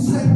consegue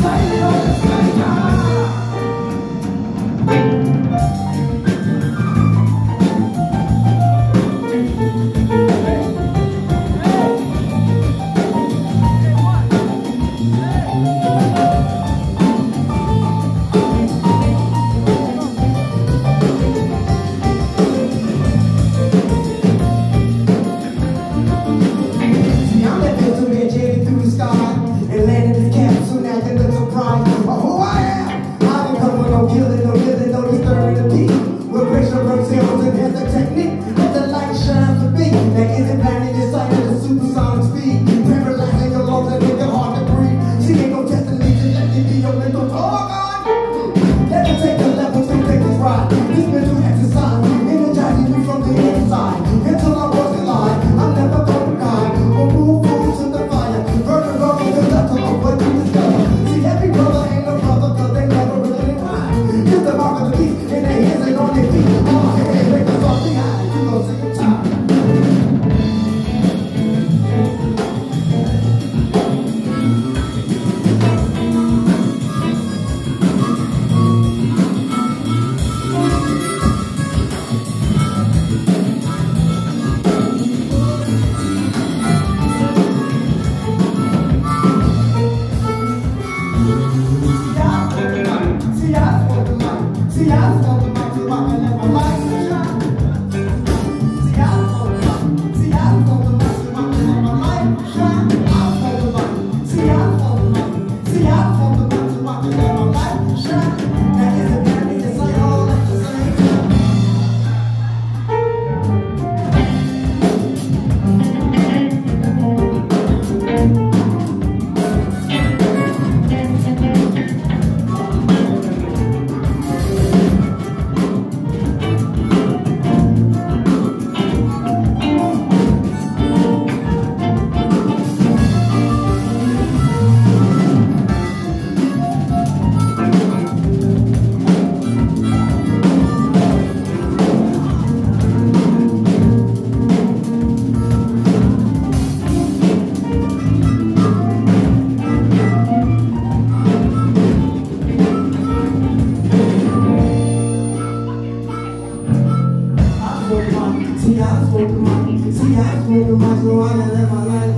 satisfied. You mustn't I live my life.